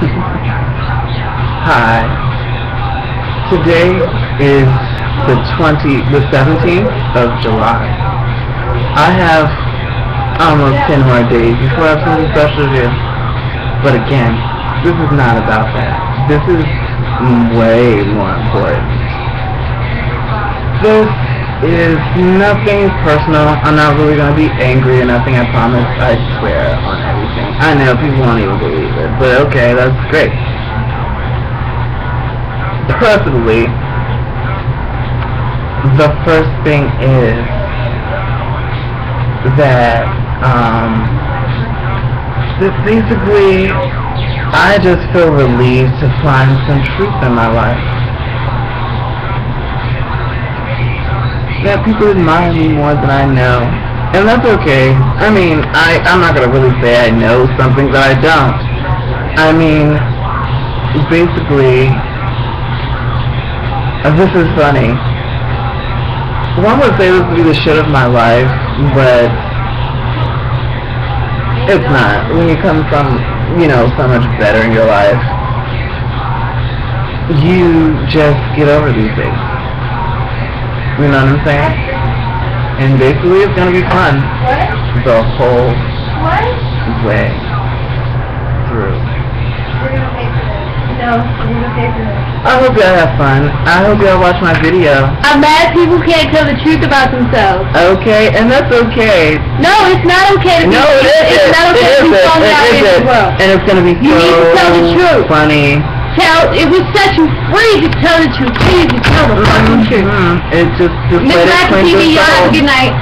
Hi. Today is the 20, the 17th of July. I have almost 10 more days before I have something special to do. But again, this is not about that. This is way more important. This is nothing personal. I'm not really going to be angry or nothing, I promise. I swear on everything. I know people won't even believe it, but okay, that's great. Personally, the first thing is that, um, basically I just feel relieved to find some truth in my life. That people admire me more than I know. And that's okay. I mean, I, I'm not gonna really say I know something that I don't. I mean, basically, this is funny. One would say this would be the shit of my life, but it's not. When you come from, you know, so much better in your life, you just get over these things. You know what I'm saying? And basically it's gonna be fun What? the whole What? way through. We're gonna pay for this. No, we're gonna pay for this. I hope y'all have fun. I hope y'all watch my video. I'm mad people can't tell the truth about themselves. Okay, and that's okay. No, it's not okay to be No, it isn't. It's not okay it to be It out in the world. And it's gonna be You so need to tell the truth. funny. Tell, it would set you free to tell the truth. Please, to tell the fucking truth. Mhm. It's just just Miss let it Mac cleanse TV, y'all have a good night.